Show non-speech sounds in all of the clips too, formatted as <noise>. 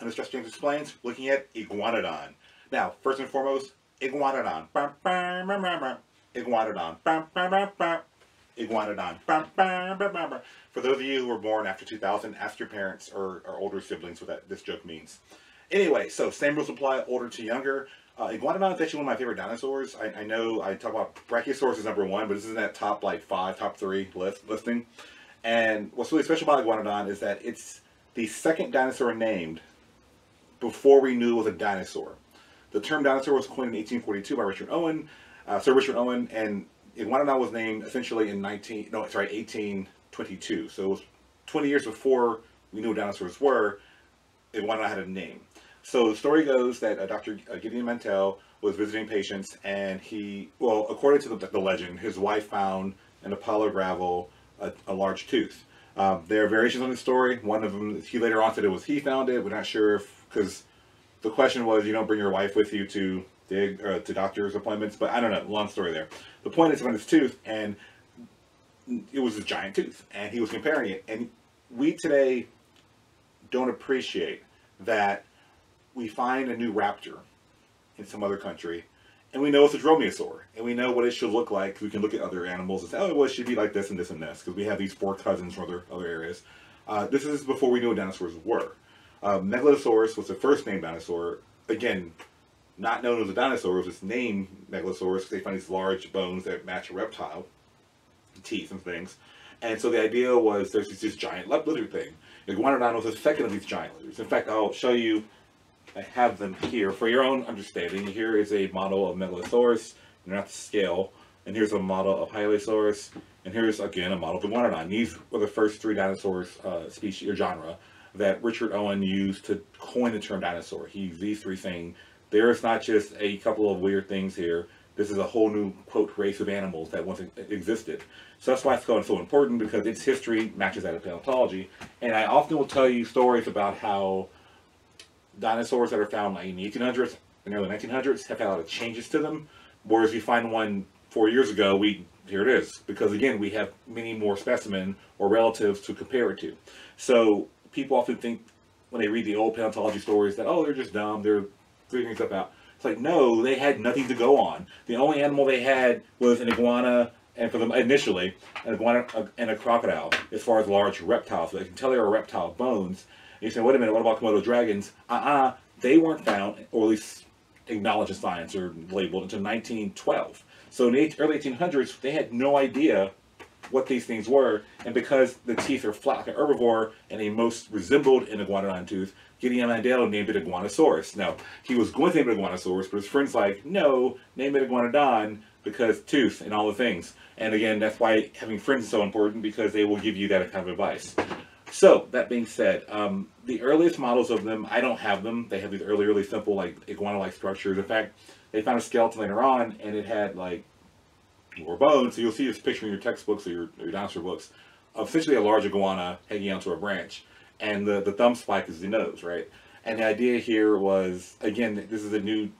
under Stress James Explains, looking at Iguanodon. Now, first and foremost, Iguanodon. Iguanodon. Iguanodon. For those of you who were born after 2000, ask your parents or, or older siblings what that this joke means. Anyway, so same rules apply, older to younger. Uh, Iguanodon is actually one of my favorite dinosaurs. I, I know I talk about Brachiosaurus is number one, but this is in that top like five, top three list listing. And what's really special about Iguanodon is that it's the second dinosaur named before we knew it was a dinosaur. The term dinosaur was coined in 1842 by Richard Owen, uh, Sir Richard Owen, and Iguanodon was named essentially in 19, no, sorry, 1822. So it was 20 years before we knew dinosaurs were, Iguanodon had a name. So the story goes that uh, Dr. Gideon Mantell was visiting patients, and he, well, according to the, the legend, his wife found in a pile of gravel a, a large tooth. Um, there are variations on the story. One of them, he later on said it was he found it. We're not sure if, because the question was, you don't bring your wife with you to dig uh, to doctor's appointments, but I don't know. Long story there. The point is, on his tooth, and it was a giant tooth, and he was comparing it. And we today don't appreciate that we find a new raptor in some other country, and we know it's a dromaeosaur, and we know what it should look like. We can look at other animals and say, oh, well, it should be like this and this and this, because we have these four cousins from other, other areas. Uh, this is before we knew what dinosaurs were. Uh, Megalosaurus was the first named dinosaur. Again, not known as a dinosaur, it was named Megalosaurus because they find these large bones that match a reptile, teeth and things. And so the idea was there's this, this giant lizard thing. Iguanodon was the second of these giant lizards. In fact, I'll show you I have them here for your own understanding. Here is a model of Megalosaurus, not to scale, and here's a model of Hylaeosaurus, and here's again a model of Iguanodon. These were the first three dinosaurs uh, species or genre that Richard Owen used to coin the term dinosaur. He used these three things. There is not just a couple of weird things here. This is a whole new quote race of animals that once existed. So that's why it's going so important because its history matches that of paleontology. And I often will tell you stories about how dinosaurs that are found like in the 1800s and early 1900s have had a lot of changes to them. Whereas you find one four years ago, we here it is because again we have many more specimen or relatives to compare it to. So people often think when they read the old paleontology stories that oh they're just dumb, they're figuring stuff out. It's like no, they had nothing to go on. The only animal they had was an iguana, and for them initially an iguana uh, and a crocodile as far as large reptiles. So they can tell they are reptile bones you say, wait a minute, what about Komodo dragons? Uh-uh, they weren't found, or at least acknowledged as science or labeled until 1912. So in the early 1800s, they had no idea what these things were, and because the teeth are flat like an herbivore and they most resembled an iguanodon tooth, Gideon Mantell named it Iguanosaurus. Now, he was going to name it Iguanosaurus, but his friends like, no, name it Iguanodon because tooth and all the things. And again, that's why having friends is so important because they will give you that kind of advice. So, that being said, um, the earliest models of them, I don't have them. They have these early, really simple, like, iguana-like structures. In fact, they found a skeleton later on, and it had, like, more bones. So you'll see this picture in your textbooks or your, your dinosaur books of a large iguana hanging onto a branch. And the, the thumb spike is the nose, right? And the idea here was, again, this is a new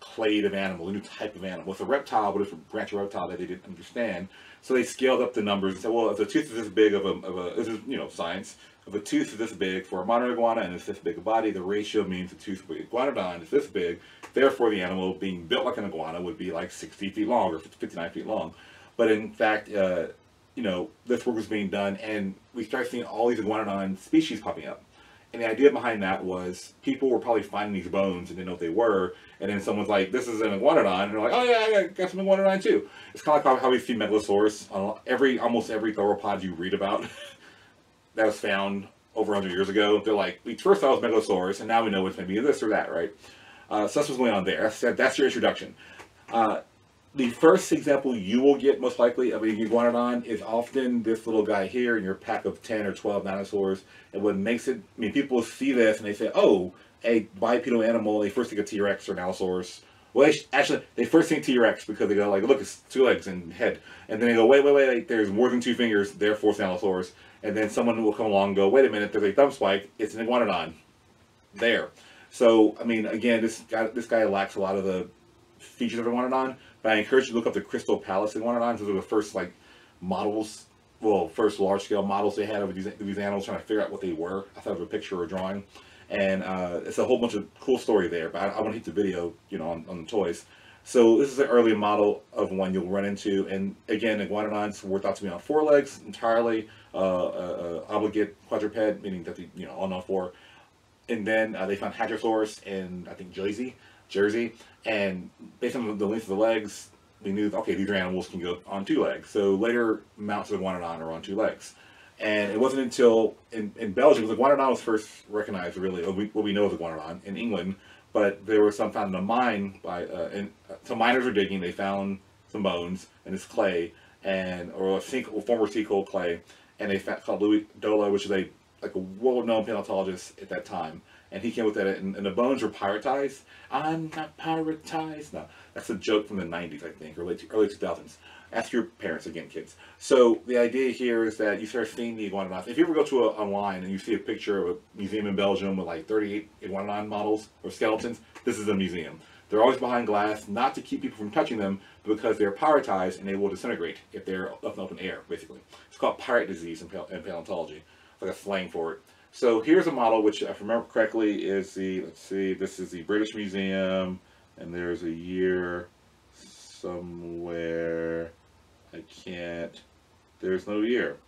clade of animal, a new type of animal. It's a reptile, but it's a branch of reptile that they didn't understand. So they scaled up the numbers and said, well, if the tooth is this big of a, of a this is, you know, science, if a tooth is this big for a modern iguana and it's this big a body, the ratio means the tooth of iguanodon is this big. Therefore, the animal being built like an iguana would be like 60 feet long or 59 feet long. But in fact, uh, you know, this work was being done and we start seeing all these iguanodon species popping up. And the idea behind that was people were probably finding these bones and didn't know what they were. And then someone's like, this is an iguanodon. And they're like, oh yeah, I got some iguanodon too. It's kind of like how we see Megalosaurus on every, almost every theropod you read about <laughs> that was found over 100 years ago. They're like, we first thought it was Megalosaurus and now we know it's maybe this or that, right? Uh, so that's what's going on there. That's, that's your introduction. Uh, the first example you will get most likely of a iguanodon is often this little guy here in your pack of 10 or 12 dinosaurs. And what makes it, I mean, people see this and they say, oh, a bipedal animal, they first think of T-Rex or an Allosaurus. Well, they actually, they first think T-Rex because they go like, look, it's two legs and head. And then they go, wait, wait, wait, wait, there's more than two fingers, therefore it's an Allosaurus. And then someone will come along and go, wait a minute, there's a thumb spike, it's an iguanodon. There. So, I mean, again, this guy, this guy lacks a lot of the features of iguanodon, but I encourage you to look up the Crystal Palace iguanodons. Those are the first like models, well, first large scale models they had of these, these animals, trying to figure out what they were. I thought of a picture or a drawing. and uh, it's a whole bunch of cool story there. But I, I want to hit the video, you know, on, on the toys. So this is an early model of one you'll run into, and again, iguanodons were thought to be on four legs entirely, obligate quadruped, meaning that they, you know, on all four. And then uh, they found hadrosaurs in I think Jersey, Jersey, and based on the length of the legs, we knew okay these animals can go on two legs. So later mounts of iguanodon are on two legs. And it wasn't until in, in Belgium, the iguanodon was first recognized, really, what we, what we know of iguanodon in England, but there was some found in a mine by, uh, and uh, some miners were digging, they found some bones and it's clay, and, or a sink, former coal clay, and they found, called Louis Dollo, which is a, like a world-known paleontologist at that time, and he came with that, and, and the bones were pyritized. I'm not pyritized. No, that's a joke from the 90s, I think, or late, early 2000s. Ask your parents again, kids. So the idea here is that you start seeing the iguanodons. If you ever go to a, online and you see a picture of a museum in Belgium with like 38 iguanodon models or skeletons, this is a museum. They're always behind glass, not to keep people from touching them, but because they're pyritized and they will disintegrate if they're up in open air, basically. It's called pyrite disease in, pale in paleontology. It's like a slang for it. So here's a model, which if I remember correctly is the, let's see, this is the British Museum, and there's a year somewhere. I can't, there's no year.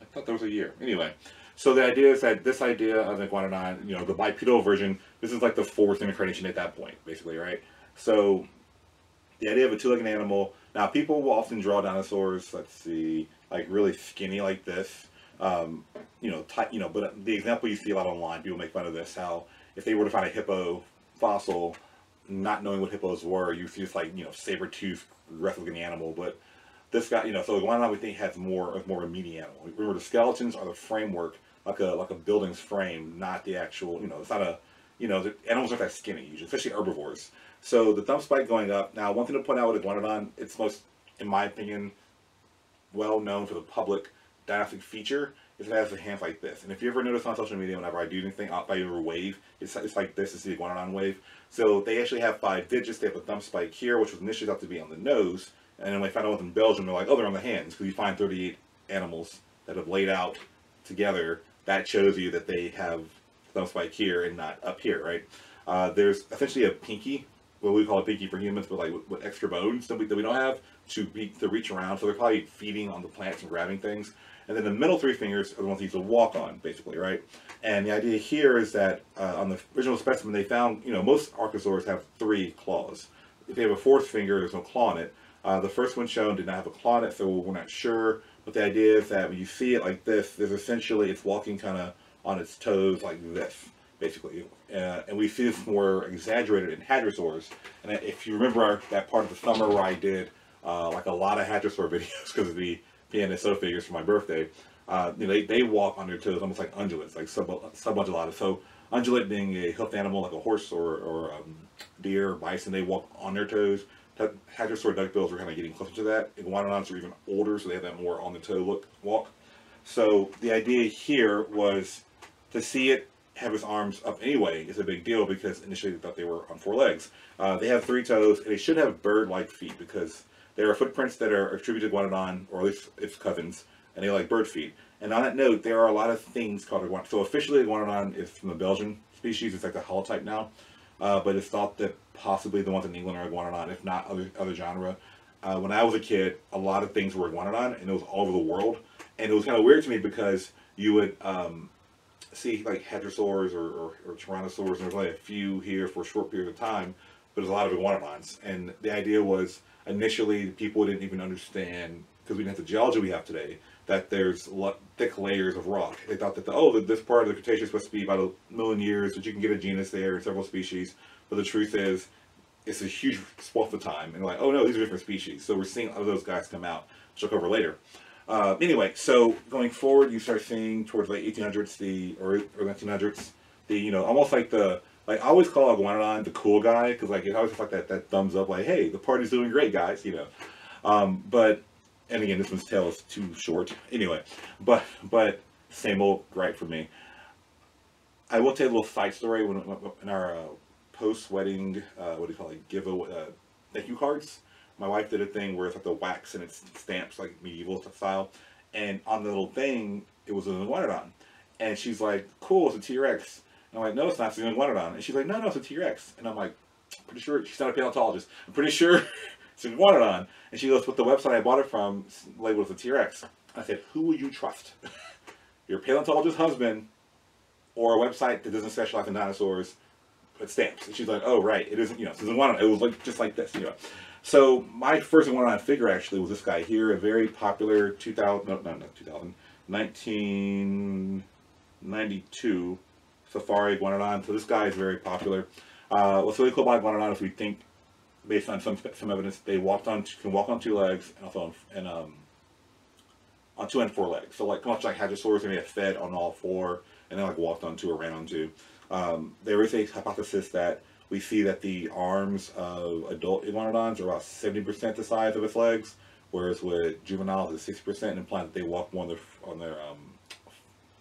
I thought there was a year. Anyway, so the idea is that this idea of the Iguanodon, you know, the bipedal version, this is like the fourth incarnation at that point, basically, right? So the idea of a two-legged animal. Now, people will often draw dinosaurs, let's see, like really skinny like this. Um, you know, you know, but the example you see a lot online, people make fun of this, how if they were to find a hippo fossil, not knowing what hippos were, you see this like, you know, saber-toothed, rough-looking animal, but this guy, you know, so Iguanodon we think has more of more of a meaty animal. Remember, the skeletons are the framework, like a like a building's frame, not the actual. You know, it's not a, you know, animals aren't that skinny usually, especially herbivores. So the thumb spike going up. Now, one thing to point out with Iguanodon, it's most, in my opinion, well known for the public dynastic feature is it has a hand like this. And if you ever notice on social media, whenever I do anything, I'll a wave. It's, it's like this. It's the Iguanodon wave. So they actually have five digits. They have a thumb spike here, which was initially thought to be on the nose. And then when I found out in Belgium, they're like, oh, they're on the hands. Because you find 38 animals that have laid out together. That shows you that they have thumb spike here and not up here, right? Uh, there's essentially a pinky, what we call a pinky for humans, but like with, with extra bones that we, that we don't have to, be, to reach around. So they're probably feeding on the plants and grabbing things. And then the middle three fingers are the ones you use to walk on, basically, right? And the idea here is that uh, on the original specimen, they found, you know, most archosaurs have three claws. If they have a fourth finger, there's no claw on it. Uh, the first one shown did not have a claw on it, so we're not sure. But the idea is that when you see it like this, there's essentially, it's walking kind of on its toes like this, basically. Uh, and we see this more exaggerated in hadrosaurs. And if you remember our, that part of the summer where I did uh, like a lot of hadrosaur <laughs> videos because of the PNSO figures for my birthday, uh, you know, they, they walk on their toes almost like ungulates, like sub subundulatus. So ungulate being a hoofed animal like a horse or, or um, deer or bison, they walk on their toes. Hadrosaur duckbills are kind of getting closer to that. Iguanodons are even older, so they have that more on the toe look walk. So the idea here was to see it have its arms up anyway is a big deal because initially they thought they were on four legs. Uh, they have three toes, and they should have bird-like feet because there are footprints that are attributed to Iguanodon, or at least its cousins, and they like bird feet. And on that note, there are a lot of things called Iguanodon. So officially, Iguanodon is from the Belgian species. It's like the holotype now. Uh, but it's thought that possibly the ones in England are Iguanodon, if not other, other genre. Uh, when I was a kid, a lot of things were Iguanodon, and it was all over the world. And it was kind of weird to me because you would um, see like hadrosaurs or, or, or tyrannosaurs, and there's only a few here for a short period of time, but there's a lot of Iguanodons. And the idea was initially people didn't even understand, because we didn't have the geology we have today, that there's thick layers of rock. They thought that, the, oh, this part of the Cretaceous to be about a million years, that you can get a genus there and several species. But the truth is, it's a huge swath of time. And like, oh no, these are different species. So we're seeing other those guys come out, which I'll cover later. Uh, anyway, so going forward, you start seeing towards late 1800s, the or, or 1900s, the you know almost like the like I always call Iguanodon the cool guy because like it always like that that thumbs up like hey the party's doing great guys you know, um, but and again, this one's tail is too short. Anyway, but but same old right for me. I will tell you a little side story when in our uh, post wedding uh, what do you call it giveaway uh, thank you cards. My wife did a thing where it's like the wax and it's stamps like medieval style, and on the little thing it was an iguanodon, and she's like, "Cool, it's a T Rex." And I'm like, no, it's not. It's an iguanodon. And she's like, no, no, it's a T-Rex. And I'm like, pretty sure she's not a paleontologist. I'm pretty sure <laughs> it's an iguanodon. And she goes, what the website I bought it from labeled as a T-Rex. I said, who would you trust? <laughs> Your paleontologist husband or a website that doesn't specialize in dinosaurs but stamps. And she's like, oh, right, it isn't, you know, it's iguanodon. It was like just like this, you know. So my first iguanodon figure actually was this guy here, a very popular 2000, no, no, no, 2000, 1992 Safari iguanodon. So this guy is very popular. Uh, what's really cool about iguanodon is we think, based on some some evidence, they walked on can walk on two legs and also on, and um on two and four legs. So like much like hadrosaurs, they have fed on all four and then like walked on two or ran on two. Um, there is a hypothesis that we see that the arms of adult iguanodons are about 70% the size of its legs, whereas with juveniles it's 60%, implying that they walk more on their on their um,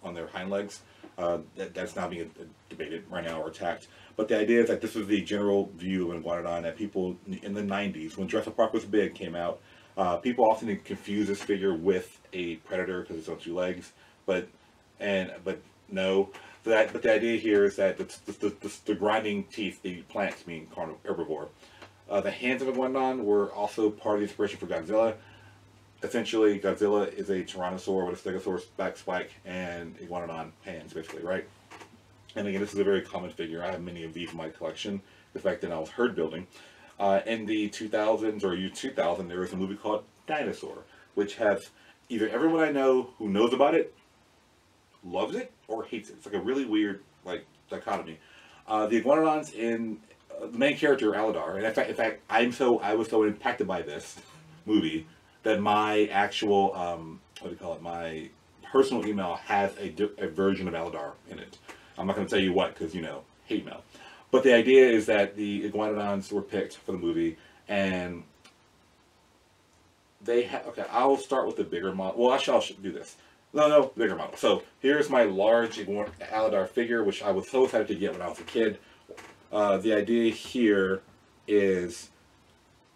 on their hind legs. Uh, that, that's not being debated right now or attacked. But the idea is that this is the general view of an iguanodon that people in the 90s, when Jurassic Park was big, came out, uh, people often confuse this figure with a predator because it's on two legs. But and but no, that but the idea here is that the, the, the, the grinding teeth, the plants mean carnivore herbivore. Uh, the hands of Iguanodon were also part of the inspiration for Godzilla. Essentially, Godzilla is a Tyrannosaur with a Stegosaurus back spike and Iguanodon hands, basically, right? And again, this is a very common figure. I have many of these in my collection. The fact that I was herd building. Uh, in the 2000s or year 2000, there was a movie called Dinosaur, which has either everyone I know who knows about it loves it or hates it. It's like a really weird like dichotomy. Uh, the iguanodons in uh, the main character Aladar, and in fact, in fact, I'm so I was so impacted by this <laughs> movie that my actual um, what do you call it? My personal email has a, a version of Aladar in it. I'm not going to tell you what because you know hate mail. But the idea is that the iguanodons were picked for the movie, and they have. Okay, I'll start with the bigger model. Well, actually, I'll do this. No, no, bigger model. So here's my large Aladar figure, which I was so excited to get when I was a kid. Uh, the idea here is,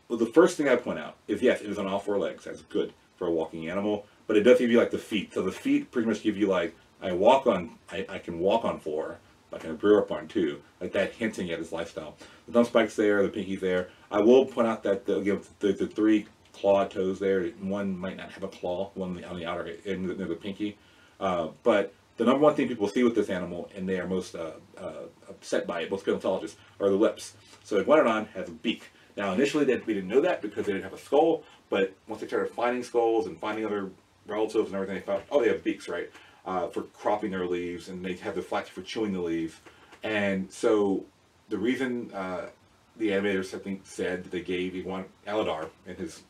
well, the first thing I point out is yes, it is on all four legs. That's good for a walking animal, but it does give you like the feet. So the feet pretty much give you like, I walk on, I, I can walk on four, but I can brew up on two, like that hinting at his lifestyle. The thumb spike's there, the pinky's there. I will point out that the, again, the, the three claw toes there. One might not have a claw, one on the outer end near the pinky. Uh, but the number one thing people see with this animal, and they are most uh, uh, upset by it, most paleontologists, are the lips. So Iguanodon has a beak. Now initially they, we didn't know that because they didn't have a skull, but once they started finding skulls and finding other relatives and everything, they found, oh, they have beaks, right? Uh, for cropping their leaves, and they have the flax for chewing the leaves. And so the reason uh, the animators, I think, said that they gave Iguan Aladar and his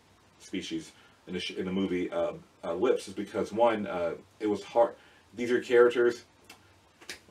species in the, in the movie uh, uh, Lips is because one, uh, it was hard. These are characters.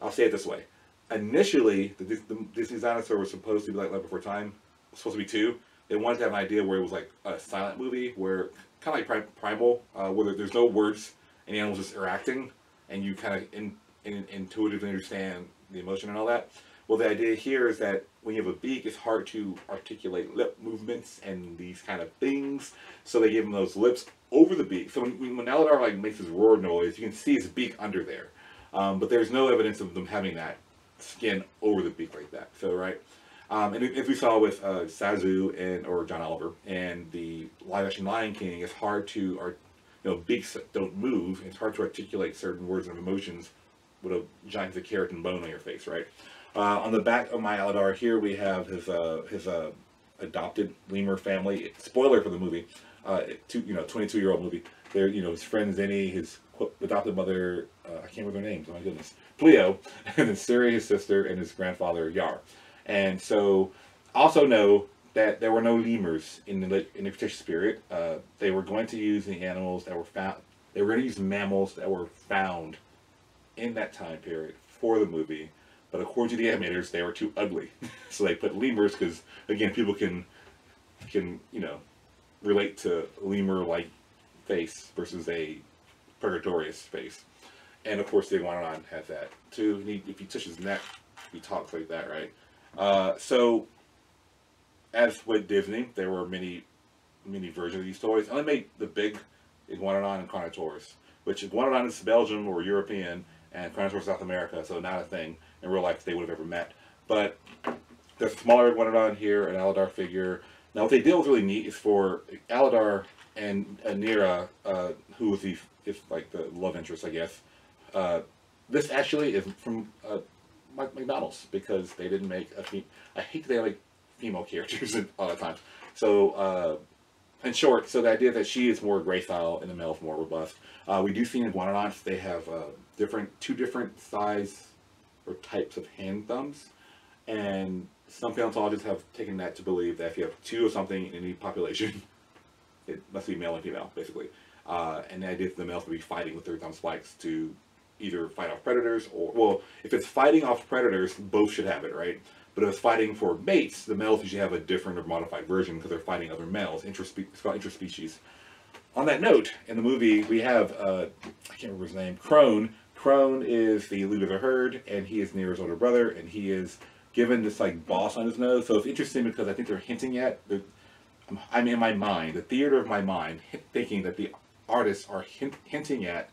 I'll say it this way. Initially, the, the Disney dinosaur was supposed to be like Life Before Time. supposed to be two. They wanted to have an idea where it was like a silent movie, where kind of like Primal, uh, where there's no words and the animals just are acting, and you kind of in, in, intuitively understand the emotion and all that. Well, the idea here is that when you have a beak, it's hard to articulate lip movements and these kind of things. So they give him those lips over the beak. So when, when Aladar like makes his roar noise, you can see his beak under there. Um, but there's no evidence of them having that skin over the beak like that. So right. Um, and if we saw with uh, Zazu and or John Oliver and the live action Lion King, it's hard to, or you know, beaks don't move. It's hard to articulate certain words and emotions with a giant of bone on your face, right? Uh, on the back of my Aladar here, we have his uh, his uh, adopted lemur family. Spoiler for the movie, uh, two, you know, 22 year old movie. They're you know his friend Zini, his adopted mother. Uh, I can't remember their names. Oh my goodness, Plio, <laughs> and then Suri, his sister, and his grandfather Yar. And so, also know that there were no lemurs in the in the Cretaceous period. Uh, they were going to use the animals that were found. They were going to use mammals that were found in that time period for the movie but according to the animators, they were too ugly. <laughs> so they put lemurs because, again, people can, can you know, relate to lemur-like face versus a Purgatorius face. And of course, the Iguanodon has that too. He, if you touch his neck, he talks like that, right? Uh, so, as with Disney, there were many, many versions of these toys. And they made the big Iguanodon and Carnotaurus, which Iguanodon is Belgium or European, and Carnotaurus South America, so not a thing. In real life they would have ever met. But the smaller Iguanodon here, an Aladar figure. Now what they did was really neat is for Aladar and Anira, uh, who the is like the love interest, I guess. Uh, this actually is from uh, McDonald's because they didn't make a fem- I hate that they like female characters all the time. So uh, in short, so the idea that she is more gracile and the male is more robust. Uh, we do see in iguanodonts they have uh, different two different size or types of hand thumbs, and some paleontologists have taken that to believe that if you have two of something in any population, <laughs> it must be male and female, basically. Uh, and the idea is the males would be fighting with their thumb spikes to either fight off predators or, well, if it's fighting off predators, both should have it, right? But if it's fighting for mates, the males usually have a different or modified version because they're fighting other males. Interspe- it's called interspecies. On that note, in the movie, we have, uh, I can't remember his name, Kron. Kron is the leader of the herd, and he is Neera's older brother, and he is given this like boss on his nose. So it's interesting because I think they're hinting at, the. I'm in my mind, the theater of my mind, thinking that the artists are hint, hinting at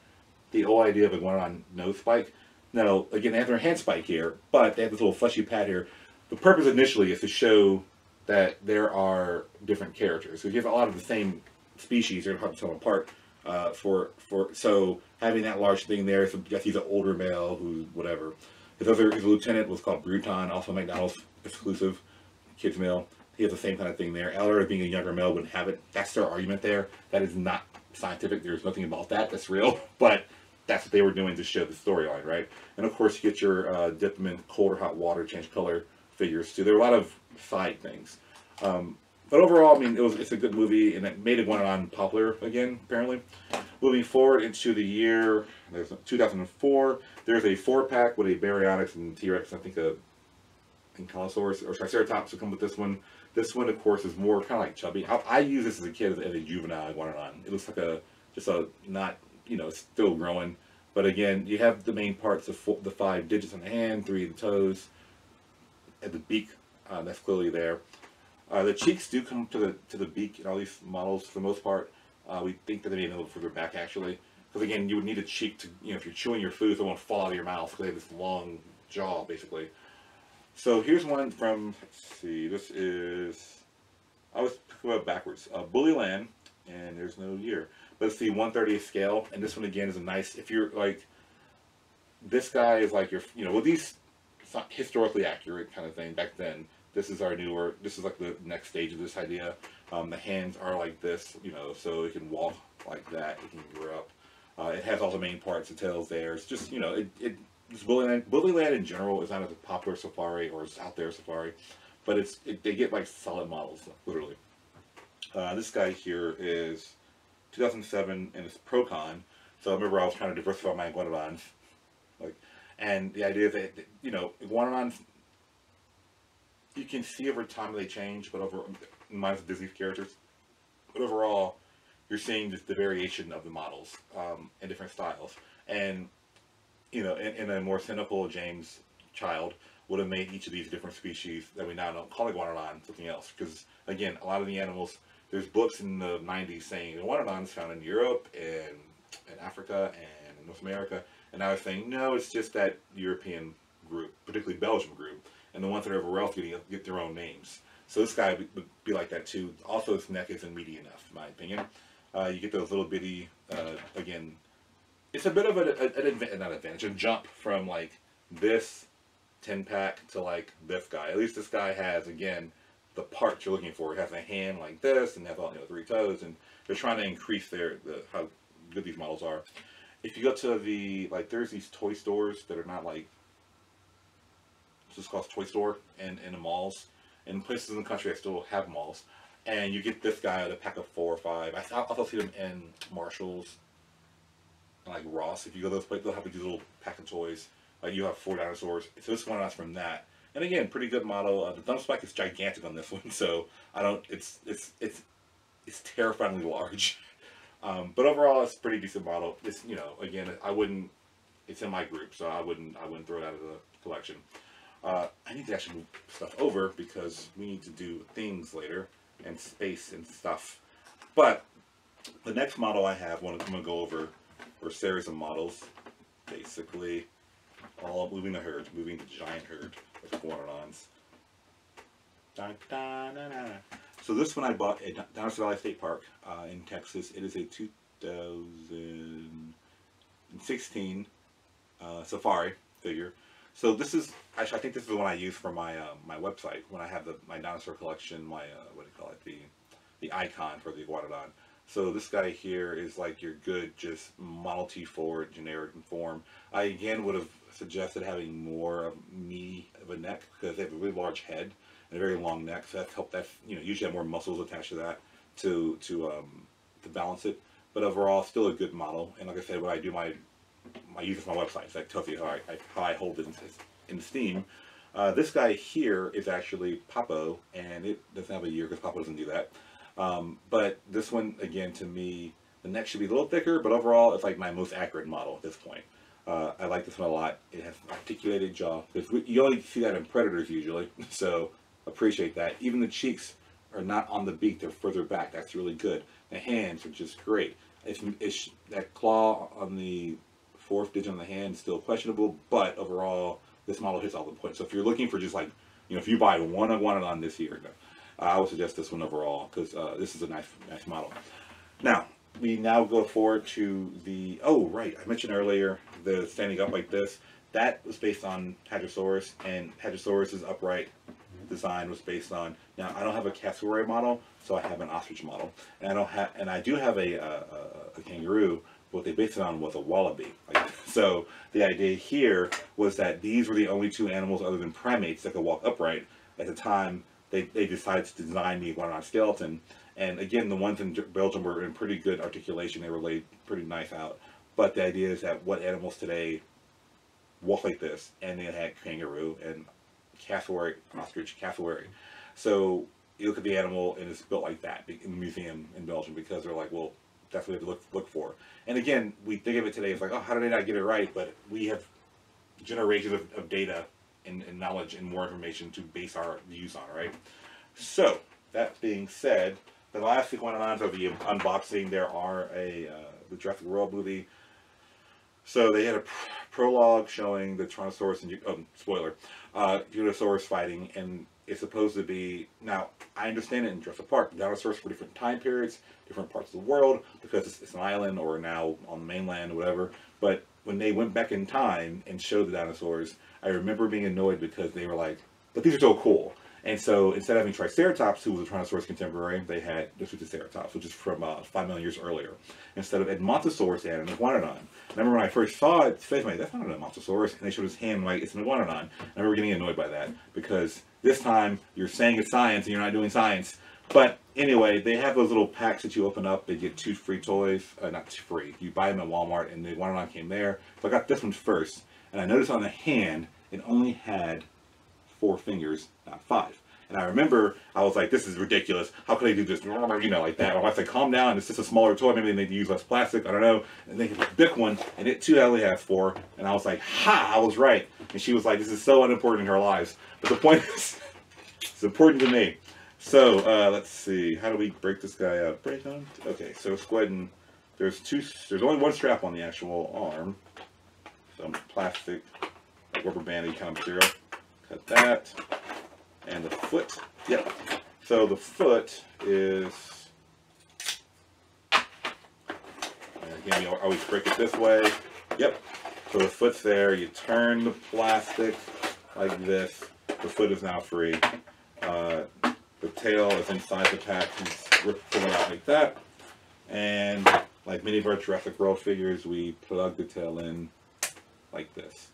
the old idea of a on nose spike. Now, again, they have their hand spike here, but they have this little fleshy pad here. The purpose initially is to show that there are different characters. So if you have a lot of the same species, you're hard to tell them apart. Uh, for for so having that large thing there, so he's an older male who whatever. His other his lieutenant was called Bruton, also McDonald's exclusive, kids meal. He has the same kind of thing there. Eller being a younger male wouldn't have it. That's their argument there. That is not scientific. There's nothing about that that's real, <laughs> but that's what they were doing to show the storyline, right? And of course, you get your uh, dip them in cold or hot water, change color figures too. There are a lot of side things. Um, but overall, I mean, it was it's a good movie, and it made it one on popular again, apparently. Moving forward into the year, there's 2004. There's a four pack with a Baryonyx and T Rex. I think a Ankylosaurus or Triceratops to come with this one. This one, of course, is more kind of like chubby. I, I use this as a kid as, as a juvenile iguanodon. It looks like a just a not you know still growing, but again, you have the main parts of four, the five digits on the hand, three of the toes, and the beak. Uh, that's clearly there. Uh, the cheeks do come to the to the beak in all these models for the most part. Uh, we think that they may be a little further back actually, because again, you would need a cheek to you know if you're chewing your food, it won't fall out of your mouth because they have this long jaw basically. So here's one from, let's see, this is, I was up backwards, uh, Bullyland, and there's no year. But it's the 130th scale, and this one again is a nice, if you're like, this guy is like your, you know, well these, it's not historically accurate kind of thing back then. This is our newer, this is like the next stage of this idea. Um, the hands are like this, you know, so it can walk like that, it can grow up. Uh, it has all the main parts, the tails there. It's just, you know, it, it this Bullyland, Bullyland in general is not as a popular safari or it's out there safari, but it's it, they get like solid models, literally. Uh, this guy here is 2007 and it's Procon. So I remember I was trying to diversify my iguanodons, like, and the idea that you know iguanodons, you can see over time they change, but over minus Disney characters, but overall, you're seeing just the variation of the models um, in different styles. And you know, in, in, a more cynical James Child would have made each of these different species that we now know call iguanodon something else. Because again, a lot of the animals, there's books in the 90s saying iguanodons found in Europe and in Africa and North America, and now they're saying no, it's just that European group, particularly Belgium group, and the ones that are else getting get their own names. So this guy would, be like that too. Also, his neck isn't meaty enough, in my opinion. Uh, you get those little bitty, uh, again, it's a bit of an advantage, not advantage, a jump from like this 10 pack to like this guy. At least this guy has, again, the parts you're looking for. It has a hand like this and has all, you know, three toes, and they're trying to increase their, the, how good these models are. If you go to the, like, there's these toy stores that are not like, this called toy store in, in the malls, in places in the country that still have malls, and you get this guy at a pack of four or five. I also see them in Marshalls, like Ross, if you go to those places, they'll have these little pack of toys. Like you have four dinosaurs. So this one is from that. And again, pretty good model. Uh, the thumb spike is gigantic on this one, <laughs> so I don't. It's it's it's it's terrifyingly large. <laughs> Um, but overall, it's pretty decent model. It's you know, again, I wouldn't. It's in my group, so I wouldn't. I wouldn't throw it out of the collection. Uh, I need to actually move stuff over because we need to do things later and space and stuff. But the next model I have, one I'm going to go over or series of models, basically. all moving the herd, moving the giant herd of dun. So this one I bought at Dinosaur Valley State Park uh, in Texas. It is a 2016 uh, safari figure. So this is actually I think this is the one I use for my uh, my website when I have the my dinosaur collection, my uh, what do you call it, the the icon for the iguanodon. So this guy here is like your good just Model T Ford generic form. I again would have suggested having more of me of a neck because they have a really large head and a very long neck. So that's helped that you know usually have more muscles attached to that to to um, to balance it. But overall, still a good model. And like I said, when I do my I use it for my website, so that tells you how I, how I hold it in, in esteem. Uh, this guy here is actually Papo, and it doesn't have a year because Papo doesn't do that. Um, but this one, again, to me, the neck should be a little thicker, but overall, it's like my most accurate model at this point. Uh, I like this one a lot. It has articulated jaw. You only see that in predators usually, <laughs> so appreciate that. Even the cheeks are not on the beak; they're further back. That's really good. The hands are just great. It's, it's that claw on the fourth digit on the hand still questionable, but overall, this model hits all the points. So if you're looking for just like, you know, if you buy one iguanodon this year, I would suggest this one overall because uh, this is a nice, nice model. Now, we now go forward to the, oh, right, I mentioned earlier the standing up like this. That was based on Hadrosaurus, and Hadrosaurus's upright design was based on. Now, I don't have a cassowary model, so I have an ostrich model, and I don't have, and I do have a, a, a kangaroo, what they based it on was a wallaby. Like, <laughs> so the idea here was that these were the only two animals other than primates that could walk upright. At the time, they, they decided to design the iguanodon skeleton. And again, the ones in Belgium were in pretty good articulation. They were laid pretty nice out. But the idea is that what animals today walk like this? And they had kangaroo and cassowary, ostrich, cassowary. So you look at the animal and it's built like that in the museum in Belgium because they're like, well, to look, look for. And again, we think of it today as like, oh, how did they not get it right? But we have generations of, of data and, and, knowledge and more information to base our views on, right? So, that being said, the last iguanodons of the unboxing, there are a, uh, the Jurassic World movie. So they had a pr prologue showing the Tyrannosaurus and, oh, spoiler, uh, Tyrannosaurus fighting, and it's supposed to be, now, I understand it in Jurassic Park, dinosaurs for different time periods, different parts of the world, because it's, it's an island or now on the mainland or whatever, but when they went back in time and showed the dinosaurs, I remember being annoyed because they were like, but these are so cool. And so instead of having Triceratops, who was a Tyrannosaurus contemporary, they had the Triceratops, which is from uh, 5 million years earlier. Instead of Edmontosaurus, they had an Iguanodon. I remember when I first saw it, face like, that's not an Edmontosaurus. And they showed his hand, like, it's an Iguanodon. And I remember getting annoyed by that because this time you're saying it's science and you're not doing science. But anyway, they have those little packs that you open up. They get two free toys. Uh, not free. You buy them at Walmart, and the Iguanodon came there. So I got this one first. And I noticed on the hand, it only had four fingers, not five. And I remember I was like, this is ridiculous. How could they do this? You know, like that. Or I said, calm down. It's just a smaller toy. Maybe they need to use less plastic. I don't know. And they get a big one, and it too only has four. And I was like, ha, I was right. And she was like, this is so unimportant in her lives. But the point is, <laughs> it's important to me. So, uh, let's see. How do we break this guy out? Break on? Okay, so let's go ahead and, there's two, there's only one strap on the actual arm. Some plastic rubber bandy kind of material. Cut that. And the foot, yep. So the foot is, again, you always break it this way. Yep. So the foot's there. You turn the plastic like this. The foot is now free. Uh, the tail is inside the pack. You pull it out like that. And like many of our Jurassic World figures, we plug the tail in like this.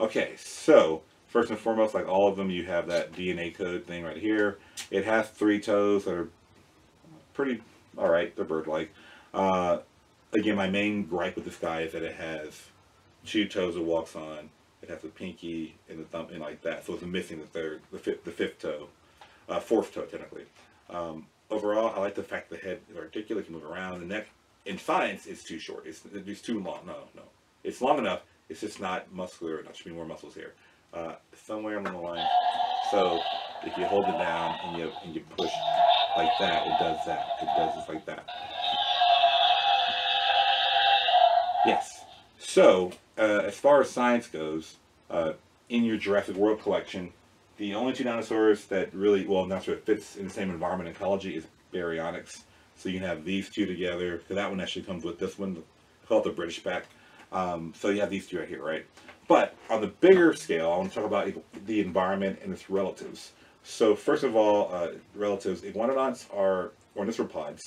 Okay, so first and foremost, like all of them, you have that DNA code thing right here. It has three toes that are pretty alright, they're bird-like. Uh, again, my main gripe with this guy is that it has two toes it walks on. It has a pinky and the thumb and like that, so it's missing the third, the fifth, the fifth toe, uh, fourth toe technically. Um, overall, I like the fact the head is articulate, can move around. The neck, in science, is too short. It's, it's too long. No, no, it's long enough it's just not muscular enough. Should be more muscles here. Uh, somewhere on the line. So if you hold it down and you and you push like that, it does that. It does just like that. Yes. So uh, as far as science goes, uh, in your Jurassic World collection, the only two dinosaurs that really, well, not sure it fits in the same environment ecology is Baryonyx. So you can have these two together. So that one actually comes with this one, called the British back. Um, so you have these two right here, right? But on the bigger scale, I want to talk about the environment and its relatives. So first of all, uh, relatives, iguanodonts are ornithopods.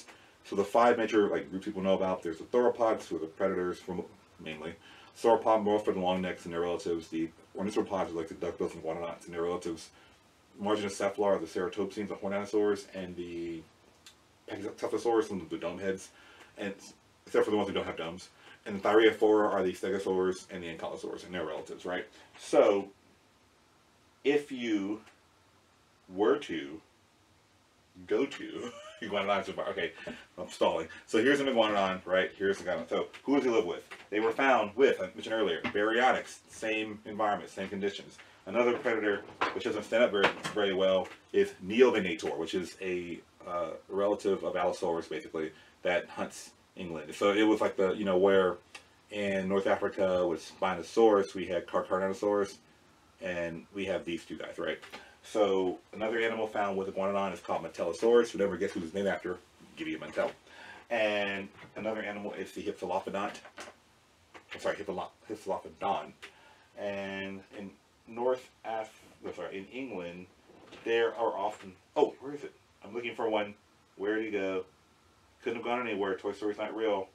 So the five major like groups people know about, there's the theropods, who are the predators from mainly. Sauropod, the long necks and their relatives. The ornithopods are like the duckbills and iguanodonts and their relatives. Marginocephala are the ceratopsians, the horn dinosaurs, and the Pachycephalosaurus and the dome heads, and except for the ones who don't have domes. And the Thyreophora are the stegosaurs and the ankylosaurs and their relatives, right? So, if you were to go to <laughs> iguanodon okay i'm stalling. So here's an iguanodon right? Here's the guy. So who does he live with? They were found with i mentioned earlier baryonyx same environment same conditions. Another predator which doesn't stand up very, very well is neovenator which is a uh, relative of allosaurus basically that hunts england so it was like the you know where in north africa with spinosaurus we had carcharodontosaurus and we have these two guys right so another animal found with iguanodon is called Mantellosaurus. Who never guess who it's named after? Give you a Mantell. And another animal is the Hypsilophodont. I'm sorry, Hypsilophodon. And in North Af, sorry, in England, there are often. Oh, where is it? I'm looking for one. Where did he go? Couldn't have gone anywhere. Toy Story's not real.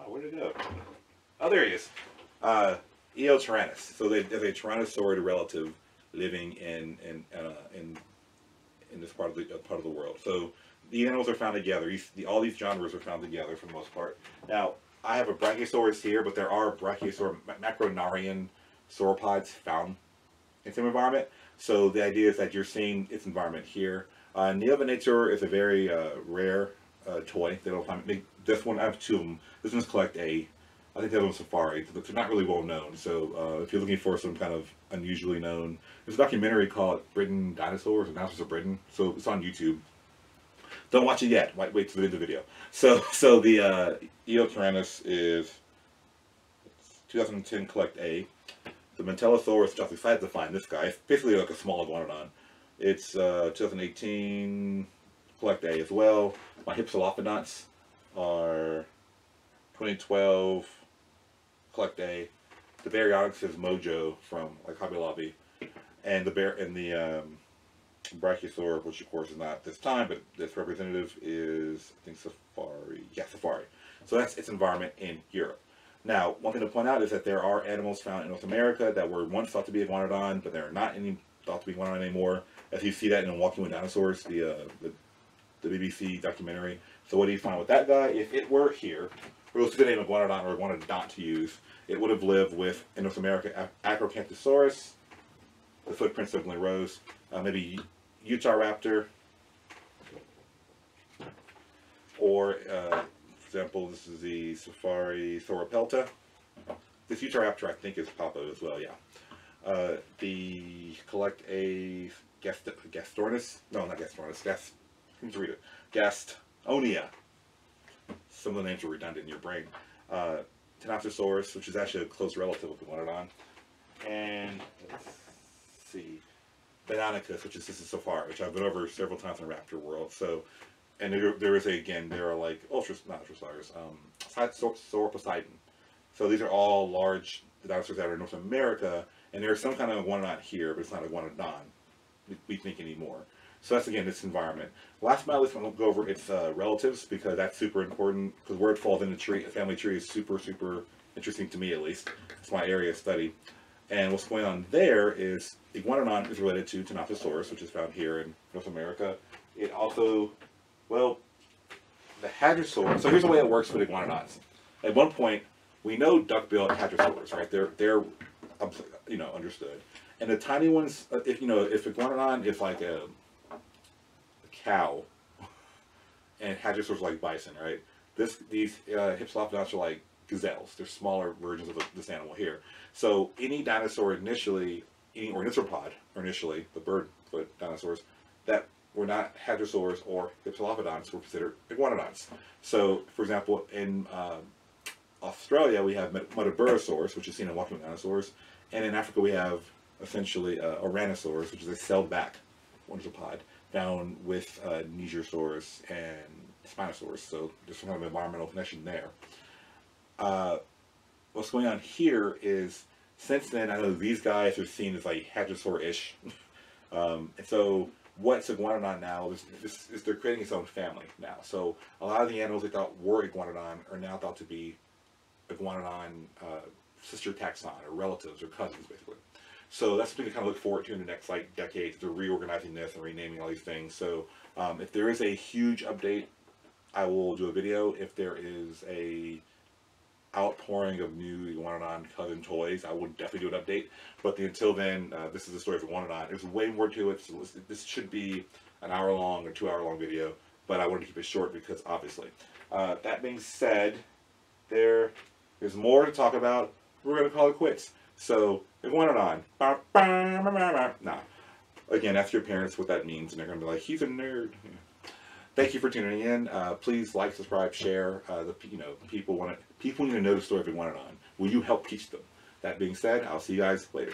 Oh, where did it go? Oh, there he is. Uh, E.O. Eotyrannus. So they, there's a Tyrannosaurid relative living in in uh, in in this part of the uh, part of the world. So the animals are found together. The, all these genres are found together for the most part. Now I have a Brachiosaurus here, but there are Brachiosaur macronarian sauropods found in some environment. So the idea is that you're seeing its environment here. Uh, Neovenator is a very uh, rare uh, toy. They don't find this one. I have two of them. This one's collect A. I think that was Safari. They're not really well known. So uh, if you're looking for some kind of unusually known, there's a documentary called Britain Dinosaurs, Dinosaurs of Britain. So it's on YouTube. Don't watch it yet. Wait, wait till the end of the video. So, <laughs> so the uh, is 2010 Collect A. The Mantellosaurus, just excited to find this guy. It's basically like a small iguanodon. It's uh, 2018 Collect A as well. My Hypsilophodonts are 2012 collect a the baryonyx is Mojo from like Hobby Lobby, and the bear and the um, Brachiosaur, which of course is not this time, but this representative is I think Safari. Yeah, Safari. So that's its environment in Europe. Now, one thing to point out is that there are animals found in North America that were once thought to be iguanodon, but they're not any thought to be iguanodon anymore. As you see that in Walking with Dinosaurs, the, uh, the the BBC documentary. So what do you find with that guy? If it were here, or it was a good name iguanodon or iguanodont to use, it would have lived with, North America, Acrocanthosaurus, the footprints of Glen Rose, uh, maybe Utahraptor, or, uh, for example, this is the Safari Sauropelta. This Utahraptor, I think, is Papo as well, yeah. Uh, the collect a Gast Gastornis, no, not Gastornis, Gast, can read it, Gastonia. Some of the names are redundant in your brain. Uh, which is actually a close relative of the Iguanodon. And let's see, Bananicus, which is this is so far, which I've been over several times in Raptor World. So, and there, there is a, again, there are like ultra, not ultrasaurs, um, Sauroposeidon. So these are all large dinosaurs that are in North America, and there's some kind of Iguanodon here, but it's not a Iguanodon, we, we think anymore. So that's again this environment. Last but not least, I'm going to go over its uh, relatives because that's super important because where it falls in the tree, a family tree is super, super interesting to me at least. It's my area of study. And what's going on there is Iguanodon is related to Tenontosaurus, which is found here in North America. It also, well, the Hadrosaurus. So here's the way it works with Iguanodons. At one point, we know duck-billed Hadrosaurs, right? They're they're you know understood. And the tiny ones, uh, if you know, if Iguanodon is like a cow, and hadrosaurs like bison, right? This these uh, Hypsilophodonts are like gazelles. They're smaller versions of this animal here. So any dinosaur initially, any ornithopod, or initially the bird foot dinosaurs that were not hadrosaurs or Hypsilophodonts were considered iguanodonts. So, for example, in uh, Australia we have Muttaburrasaurus, which is seen in walking dinosaurs, And in Africa, we have essentially uh, Ouranosaurus, which is a celled back pod found with uh, Nigersaurus and Spinosaurus. So there's some kind of environmental connection there. Uh, what's going on here is since then, I know these guys are seen as like Hadrosaur-ish. <laughs> um, and so what's Iguanodon now is, is, is, they're creating its own family now. So a lot of the animals they thought were Iguanodon are now thought to be Iguanodon uh, sister taxon or relatives or cousins basically. So that's something to kind of look forward to in the next like decades. They're reorganizing this and renaming all these things. So um, if there is a huge update, I will do a video. If there is a outpouring of new Iguanodon cousin toys, I will definitely do an update. But the, until then, uh, this is the story of Iguanodon. There's way more to it. So this should be an hour long or two hour long video, but I wanted to keep it short because obviously. Uh, that being said, there is more to talk about. We're going to call it quits. So, Iguanodon. Nah. Again, ask your parents what that means, and they're going to be like, he's a nerd. Thank you for tuning in. Uh, please like, subscribe, share. Uh, the you know people want to people need to know the story of Iguanodon. Will you help teach them? That being said, I'll see you guys later.